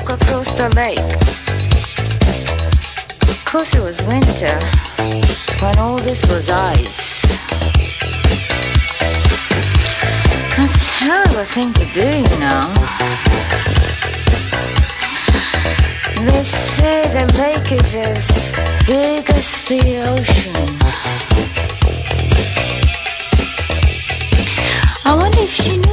walk across the lake. Of course it was winter when all this was ice. That's a hell of a thing to do, you know. They say the lake is as big as the ocean. I wonder if she knew